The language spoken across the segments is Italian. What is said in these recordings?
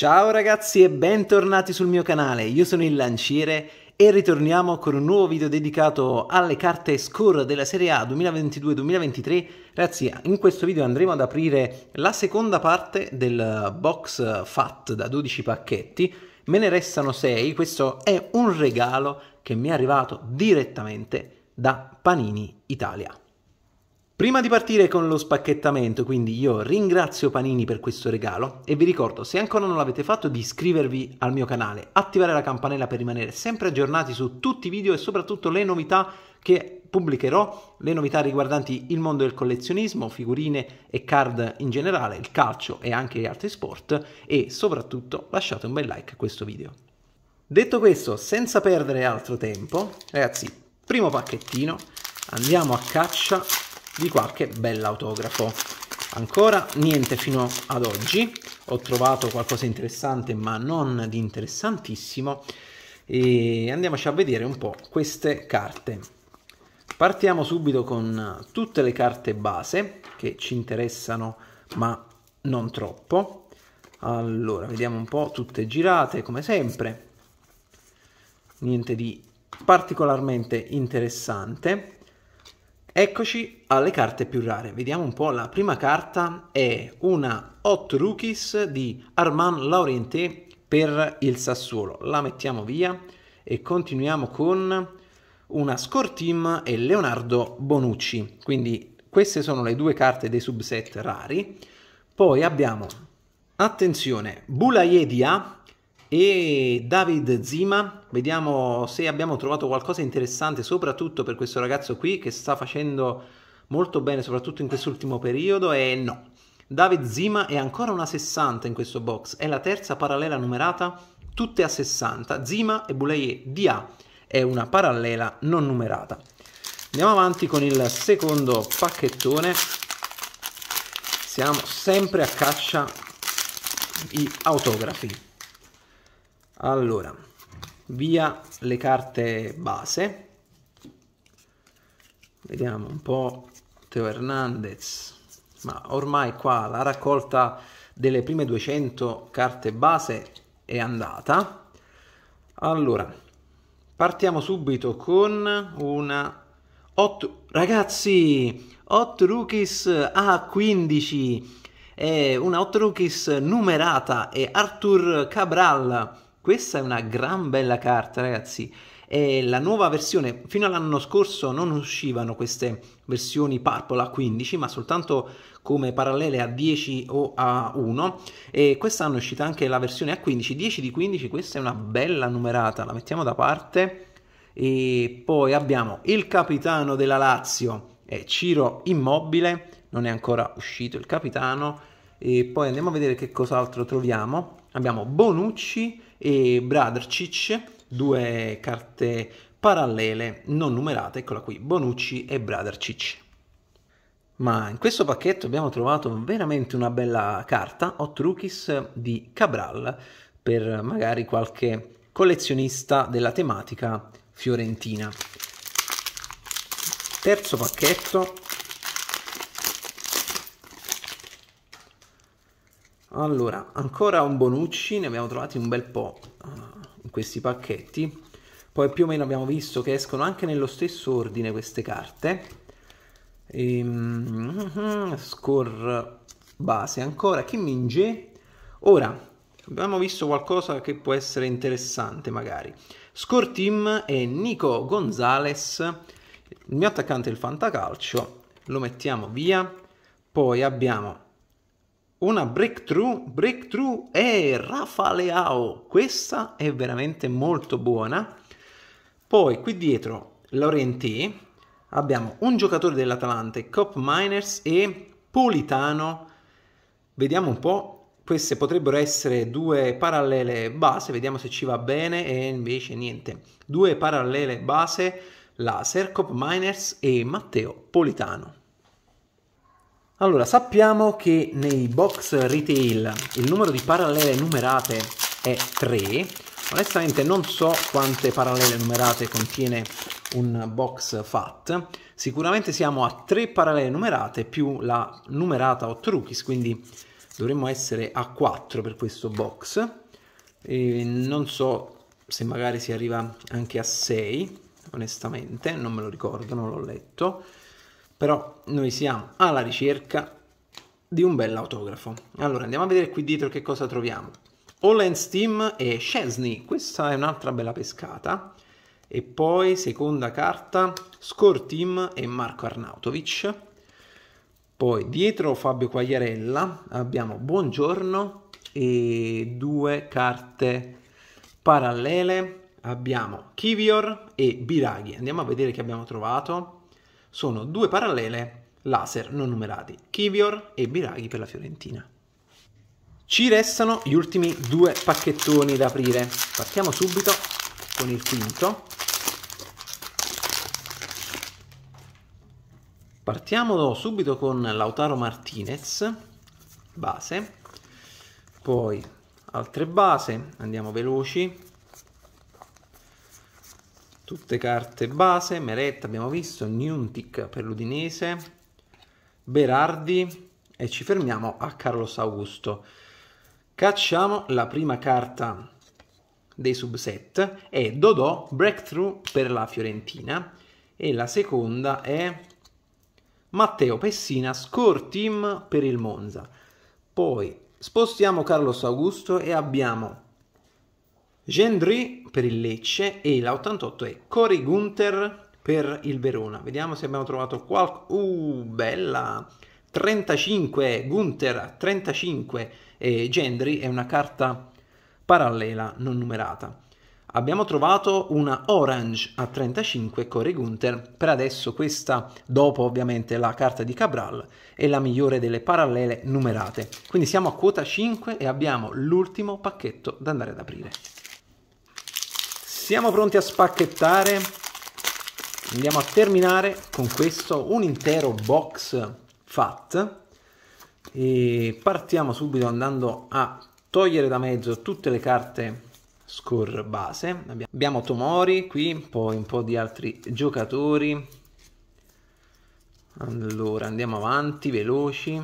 Ciao ragazzi e bentornati sul mio canale, io sono il Lanciere e ritorniamo con un nuovo video dedicato alle carte score della Serie A 2022-2023. Ragazzi, in questo video andremo ad aprire la seconda parte del box FAT da 12 pacchetti. Me ne restano 6, questo è un regalo che mi è arrivato direttamente da Panini Italia. Prima di partire con lo spacchettamento, quindi io ringrazio Panini per questo regalo e vi ricordo, se ancora non l'avete fatto, di iscrivervi al mio canale, attivare la campanella per rimanere sempre aggiornati su tutti i video e soprattutto le novità che pubblicherò, le novità riguardanti il mondo del collezionismo, figurine e card in generale, il calcio e anche altri sport e soprattutto lasciate un bel like a questo video. Detto questo, senza perdere altro tempo, ragazzi, primo pacchettino, andiamo a caccia di qualche bell'autografo. Ancora niente fino ad oggi, ho trovato qualcosa di interessante ma non di interessantissimo e andiamoci a vedere un po' queste carte. Partiamo subito con tutte le carte base che ci interessano ma non troppo. Allora, vediamo un po' tutte girate come sempre. Niente di particolarmente interessante. Eccoci alle carte più rare. Vediamo un po'. La prima carta è una Hot Rookies di Armand Laurienté per il Sassuolo. La mettiamo via e continuiamo con una Score Team e Leonardo Bonucci. Quindi queste sono le due carte dei subset rari. Poi abbiamo, attenzione, Bulayedia e David Zima, vediamo se abbiamo trovato qualcosa di interessante soprattutto per questo ragazzo qui che sta facendo molto bene soprattutto in quest'ultimo periodo e no. David Zima è ancora una 60 in questo box, è la terza parallela numerata, tutte a 60. Zima e Boulaye DA è una parallela non numerata. Andiamo avanti con il secondo pacchettone. Siamo sempre a caccia di autografi. Allora, via le carte base. Vediamo un po' Teo Hernandez. Ma ormai qua la raccolta delle prime 200 carte base è andata. Allora, partiamo subito con una 8 ragazzi, 8 rookies A15 è una 8 rookies numerata e Arthur Cabral questa è una gran bella carta, ragazzi. È la nuova versione, fino all'anno scorso non uscivano queste versioni Purple a 15, ma soltanto come parallele a 10 o a 1 e quest'anno è uscita anche la versione a 15, 10 di 15, questa è una bella numerata, la mettiamo da parte. E poi abbiamo il capitano della Lazio, è Ciro Immobile, non è ancora uscito il capitano. E poi andiamo a vedere che cos'altro troviamo, abbiamo Bonucci e Bradercic, due carte parallele non numerate, eccola qui, Bonucci e Bradercic. Ma in questo pacchetto abbiamo trovato veramente una bella carta, Hot Rookies di Cabral, per magari qualche collezionista della tematica fiorentina. Terzo pacchetto. Allora, ancora un Bonucci, ne abbiamo trovati un bel po' uh, in questi pacchetti. Poi più o meno abbiamo visto che escono anche nello stesso ordine queste carte. E, um, score base ancora, Kim Min Ora, abbiamo visto qualcosa che può essere interessante magari. Score Team e Nico Gonzalez, il mio attaccante del fantacalcio, lo mettiamo via. Poi abbiamo una breakthrough, breakthrough è Rafa Leao, questa è veramente molto buona. Poi qui dietro Laurenti abbiamo un giocatore dell'Atalante, Cop Miners e Politano. Vediamo un po', queste potrebbero essere due parallele base, vediamo se ci va bene e invece niente. Due parallele base, laser, Cop Miners e Matteo Politano. Allora, sappiamo che nei box retail il numero di parallele numerate è 3. Onestamente non so quante parallele numerate contiene un box FAT. Sicuramente siamo a 3 parallele numerate più la numerata 8 rookies, quindi dovremmo essere a 4 per questo box e non so se magari si arriva anche a 6 onestamente non me lo ricordo non l'ho letto però noi siamo alla ricerca di un bel autografo. Allora andiamo a vedere qui dietro che cosa troviamo. Holland Steam e Chesney. Questa è un'altra bella pescata. E poi seconda carta Score Team e Marco Arnautovic. Poi dietro Fabio Quagliarella abbiamo Buongiorno e due carte parallele. Abbiamo Kivior e Biraghi. Andiamo a vedere che abbiamo trovato sono due parallele laser non numerati Kivior e Biraghi per la Fiorentina. Ci restano gli ultimi due pacchettoni da aprire. Partiamo subito con il quinto. Partiamo subito con Lautaro Martinez, base, poi altre base, andiamo veloci, tutte carte base, Meretta abbiamo visto, Nuntic per l'Udinese, Berardi e ci fermiamo a Carlos Augusto. Cacciamo la prima carta dei subset, è Dodò Breakthrough per la Fiorentina e la seconda è Matteo Pessina, score team per il Monza. Poi spostiamo Carlos Augusto e abbiamo Gendry per il Lecce e la 88 è Cory Gunther per il Verona. Vediamo se abbiamo trovato qualche... Uh, bella! 35, Gunther 35 e Gendry è una carta parallela non numerata. Abbiamo trovato una Orange a 35 Corey Gunther, per adesso questa, dopo ovviamente la carta di Cabral, è la migliore delle parallele numerate. Quindi siamo a quota 5 e abbiamo l'ultimo pacchetto da andare ad aprire. Siamo pronti a spacchettare, andiamo a terminare con questo un intero box FAT e partiamo subito andando a togliere da mezzo tutte le carte score base. Abbiamo Tomori qui, poi un po' di altri giocatori. Allora, andiamo avanti, veloci.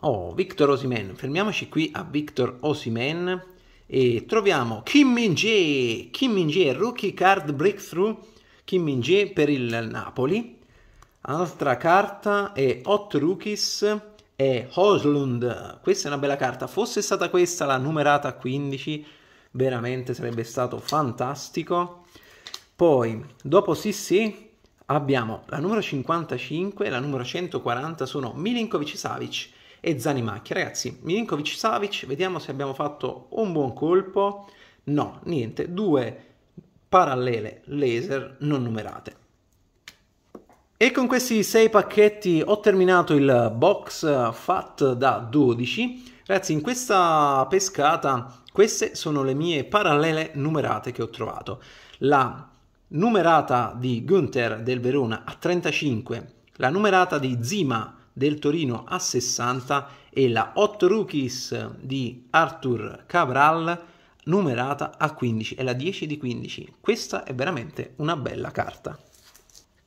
Oh, Victor Osimen. Fermiamoci qui a Victor Osimen e troviamo Kim Min-jae. Kim Min-jae, rookie card breakthrough. Kim Min-jae per il Napoli. Altra carta è Hot Rookies e Hoslund. Questa è una bella carta. Fosse stata questa la numerata 15 veramente sarebbe stato fantastico. Poi, dopo Sissi, abbiamo la numero 55 e la numero 140 sono Milinkovic Savic e Zanimacchia. Ragazzi, Milinkovic Savic, vediamo se abbiamo fatto un buon colpo. No, niente, due parallele laser non numerate. E con questi sei pacchetti ho terminato il box FAT da 12. Ragazzi, in questa pescata queste sono le mie parallele numerate che ho trovato. La numerata di Günther del Verona a 35, la numerata di Zima del Torino a 60 e la 8 Rookies di Arthur Cabral numerata a 15 è la 10 di 15. Questa è veramente una bella carta.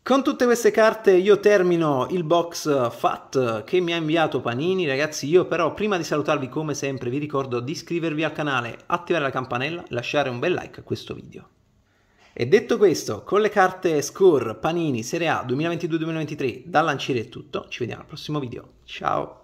Con tutte queste carte io termino il box FAT che mi ha inviato Panini, ragazzi io però prima di salutarvi come sempre vi ricordo di iscrivervi al canale, attivare la campanella e lasciare un bel like a questo video. E detto questo, con le carte Score Panini Serie A 2022-2023 da lanciere è tutto, ci vediamo al prossimo video, ciao!